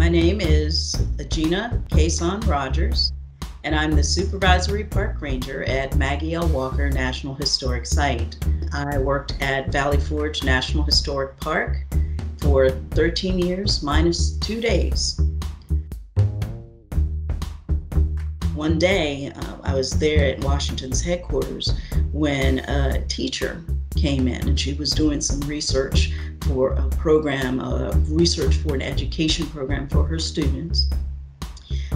My name is Ajena Cason Rogers, and I'm the Supervisory Park Ranger at Maggie L. Walker National Historic Site. I worked at Valley Forge National Historic Park for 13 years minus two days. One day, uh, I was there at Washington's headquarters when a teacher came in and she was doing some research for a program, a research for an education program for her students.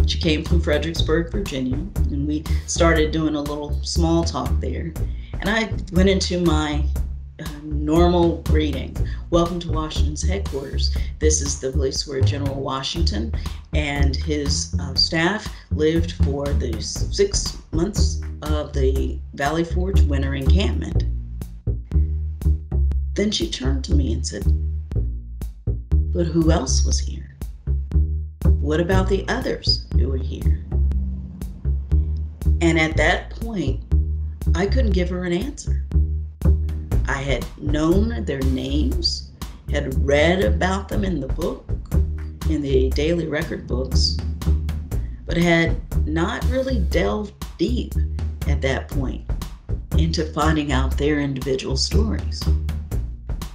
She came from Fredericksburg, Virginia, and we started doing a little small talk there. And I went into my uh, normal greeting. Welcome to Washington's headquarters. This is the place where General Washington and his uh, staff lived for the six months of the Valley Forge winter encampment. Then she turned to me and said, But who else was here? What about the others who were here? And at that point, I couldn't give her an answer. I had known their names, had read about them in the book, in the daily record books, but had not really delved deep at that point into finding out their individual stories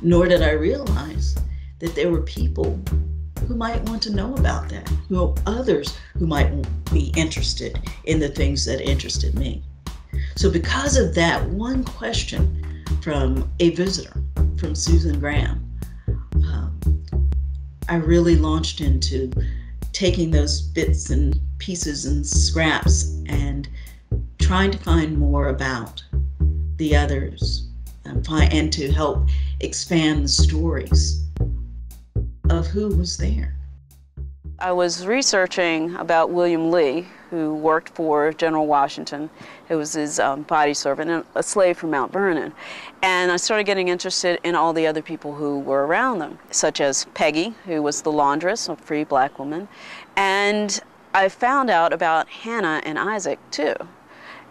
nor did I realize that there were people who might want to know about that, who others who might be interested in the things that interested me. So, because of that one question from a visitor, from Susan Graham, um, I really launched into taking those bits and pieces and scraps and trying to find more about the others and, find, and to help expand the stories of who was there. I was researching about William Lee, who worked for General Washington, who was his um, body servant, and a slave from Mount Vernon. And I started getting interested in all the other people who were around them, such as Peggy, who was the laundress, a free black woman. And I found out about Hannah and Isaac, too.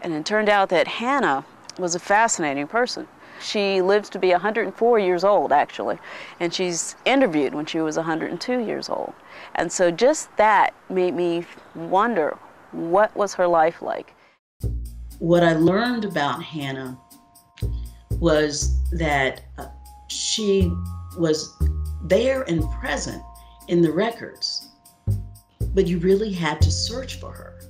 And it turned out that Hannah was a fascinating person. She lives to be 104 years old, actually, and she's interviewed when she was 102 years old. And so just that made me wonder what was her life like? What I learned about Hannah was that uh, she was there and present in the records, but you really had to search for her.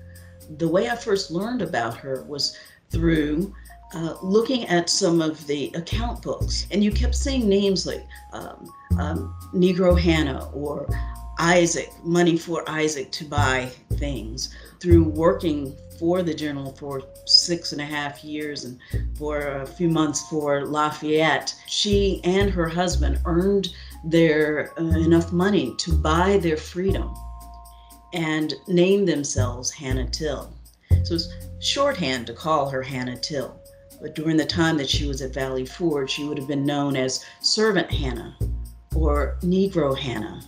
The way I first learned about her was through uh, looking at some of the account books, and you kept seeing names like um, um, Negro Hannah or Isaac, money for Isaac to buy things. Through working for the General for six and a half years and for a few months for Lafayette, she and her husband earned their uh, enough money to buy their freedom and name themselves Hannah Till. So it's shorthand to call her Hannah Till. But during the time that she was at Valley Forge, she would have been known as Servant Hannah or Negro Hannah.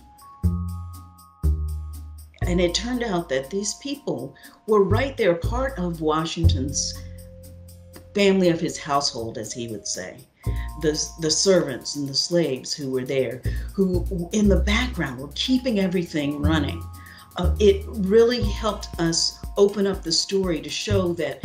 And it turned out that these people were right there, part of Washington's family of his household, as he would say. The, the servants and the slaves who were there, who in the background were keeping everything running. Uh, it really helped us open up the story to show that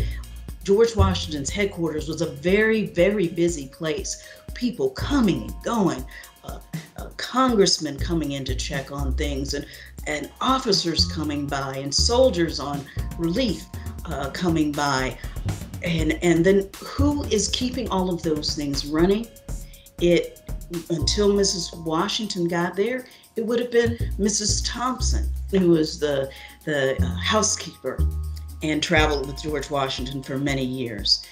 George Washington's headquarters was a very, very busy place. People coming and going, uh, uh, congressmen coming in to check on things, and, and officers coming by, and soldiers on relief uh, coming by. And, and then who is keeping all of those things running? It until Mrs. Washington got there, it would have been Mrs. Thompson, who was the the uh, housekeeper and traveled with George Washington for many years.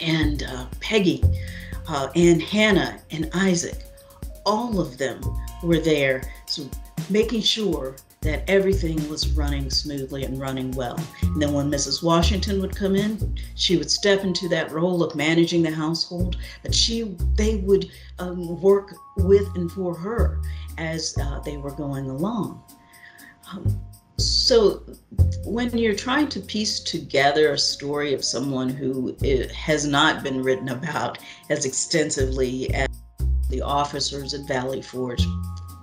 And uh, Peggy uh, and Hannah and Isaac, all of them were there, so making sure that everything was running smoothly and running well. And then when Mrs. Washington would come in, she would step into that role of managing the household, but she they would um, work with and for her as uh, they were going along. Um, so, when you're trying to piece together a story of someone who has not been written about as extensively as the officers at Valley Forge,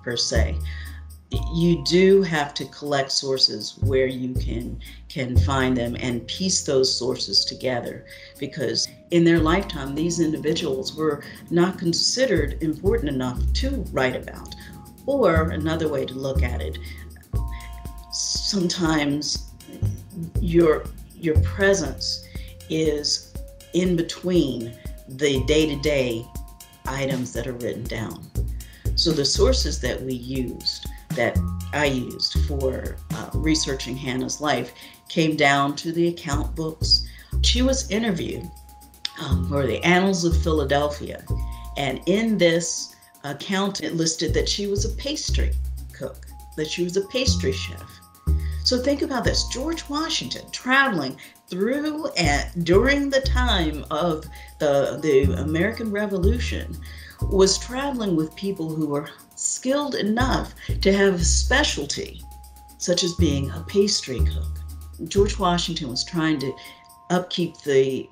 per se, you do have to collect sources where you can can find them and piece those sources together because in their lifetime these individuals were not considered important enough to write about. Or another way to look at it sometimes your your presence is in between the day-to-day items that are written down so the sources that we used that I used for uh, researching Hannah's life came down to the account books. She was interviewed um, for the Annals of Philadelphia, and in this account, it listed that she was a pastry cook, that she was a pastry chef. So think about this George Washington traveling through and during the time of the, the American Revolution was traveling with people who were skilled enough to have a specialty, such as being a pastry cook. George Washington was trying to upkeep the,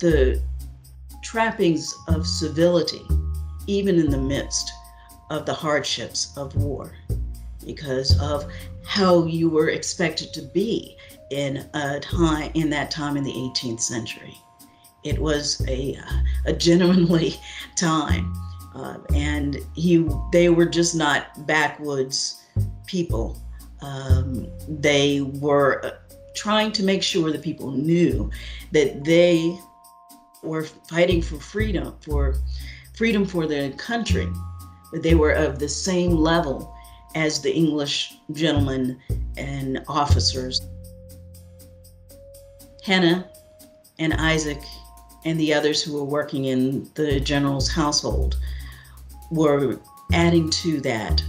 the trappings of civility, even in the midst of the hardships of war, because of how you were expected to be in a time in that time in the 18th century. It was a, a genuinely time uh, and he they were just not backwoods people. Um, they were uh, trying to make sure that people knew that they were fighting for freedom, for freedom for their country. That they were of the same level as the English gentlemen and officers. Hannah and Isaac and the others who were working in the general's household were adding to that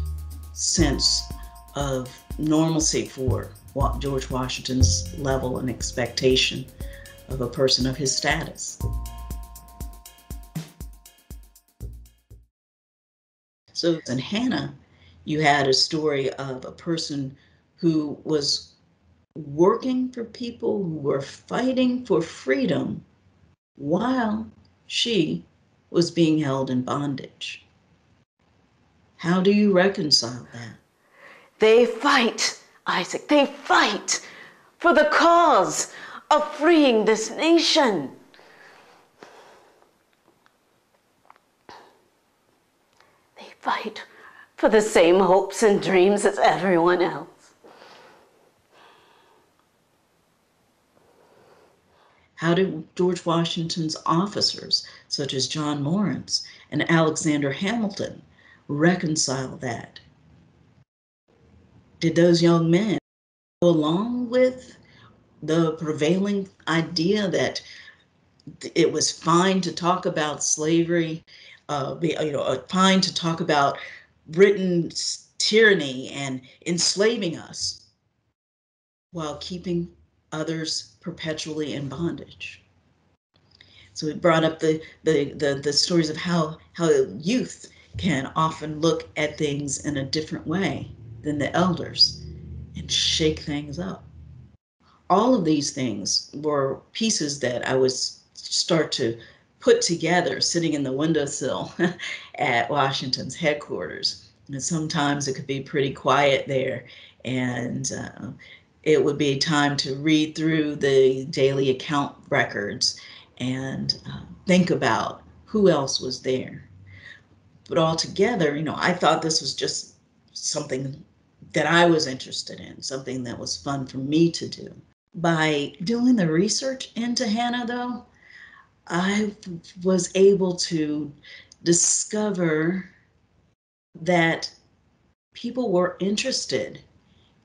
sense of normalcy for George Washington's level and expectation of a person of his status. So in Hannah, you had a story of a person who was working for people who were fighting for freedom while she was being held in bondage. How do you reconcile that? They fight, Isaac, they fight for the cause of freeing this nation. They fight for the same hopes and dreams as everyone else. How did George Washington's officers, such as John Laurens and Alexander Hamilton, reconcile that? Did those young men go along with the prevailing idea that it was fine to talk about slavery, uh, you know, uh, fine to talk about Britain's tyranny and enslaving us while keeping others perpetually in bondage. So it brought up the, the, the, the stories of how, how youth can often look at things in a different way than the elders and shake things up. All of these things were pieces that I would start to put together sitting in the windowsill at Washington's headquarters. And sometimes it could be pretty quiet there, and uh, it would be time to read through the daily account records and uh, think about who else was there but altogether, you know, I thought this was just something that I was interested in, something that was fun for me to do. By doing the research into Hannah, though, I was able to discover that people were interested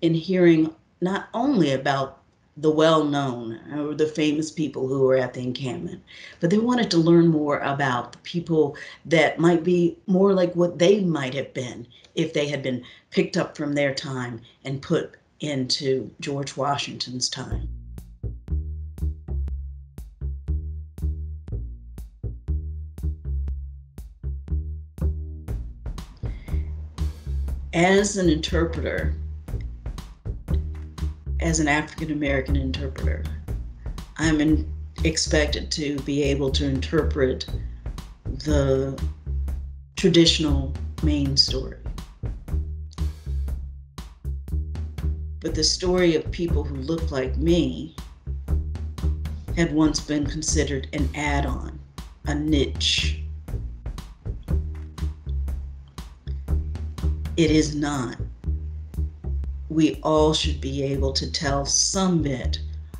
in hearing not only about the well known or the famous people who were at the encampment, but they wanted to learn more about the people that might be more like what they might have been if they had been picked up from their time and put into George Washington's time. As an interpreter, as an African American interpreter. I'm in, expected to be able to interpret the traditional main story. But the story of people who look like me had once been considered an add on, a niche. It is not. We all should be able to tell some bit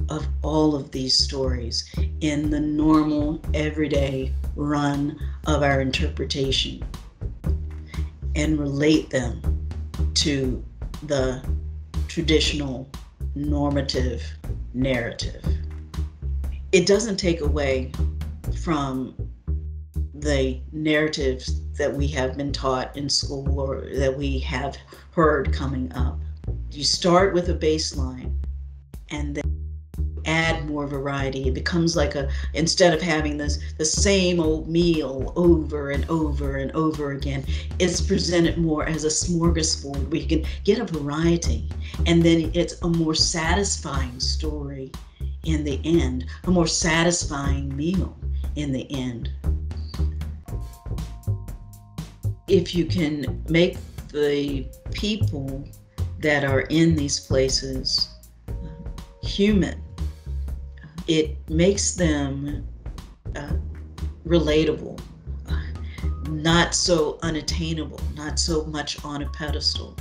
of all of these stories in the normal, everyday run of our interpretation and relate them to the traditional normative narrative. It doesn't take away from the narratives that we have been taught in school or that we have heard coming up. You start with a baseline and then add more variety. It becomes like a instead of having this the same old meal over and over and over again, it's presented more as a smorgasbord where you can get a variety, and then it's a more satisfying story in the end, a more satisfying meal in the end. If you can make the people that are in these places human it makes them uh, relatable, not so unattainable, not so much on a pedestal.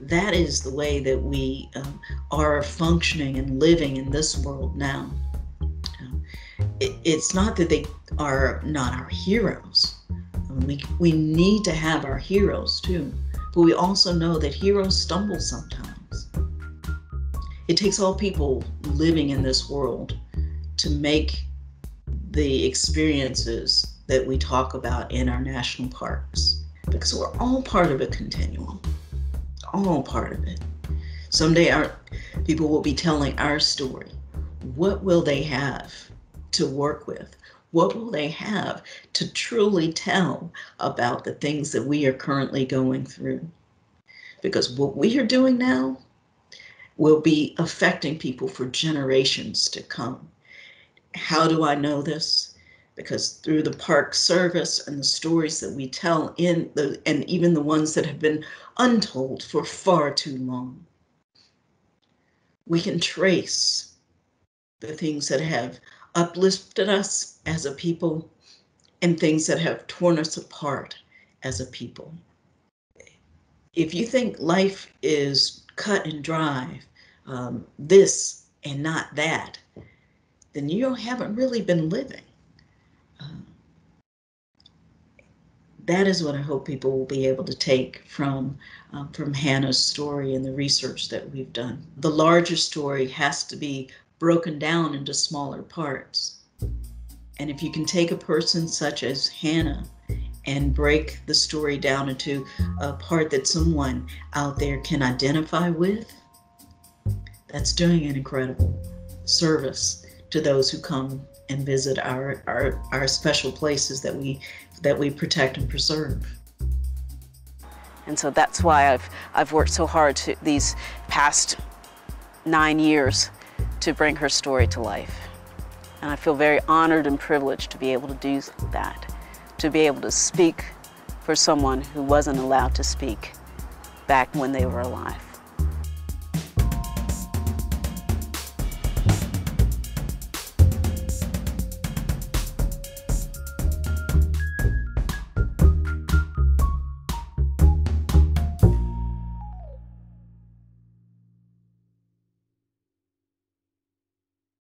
That is the way that we um, are functioning and living in this world now. it, it's not that they are not our heroes. We, we need to have our heroes too, but we also know that heroes stumble sometimes it takes all people living in this world to make the experiences that we talk about in our national parks because we're all part of a continuum, all part of it. Someday our people will be telling our story. What will they have to work with? What will they have to truly tell about the things that we are currently going through? Because what we are doing now will be affecting people for generations to come. How do I know this? Because through the park service and the stories that we tell in the, and even the ones that have been untold for far too long, we can trace the things that have uplifted us as a people and things that have torn us apart as a people. If you think life is cut and dry, um, this and not that, then you haven't really been living. Um, that is what I hope people will be able to take from um, from Hannah's story and the research that we've done. The larger story has to be broken down into smaller parts. And if you can take a person such as Hannah and break the story down into a part that someone out there can identify with, that's doing an incredible service to those who come and visit our, our, our special places that we, that we protect and preserve. And so that's why I've, I've worked so hard to these past nine years to bring her story to life. And I feel very honored and privileged to be able to do that to be able to speak for someone who wasn't allowed to speak back when they were alive.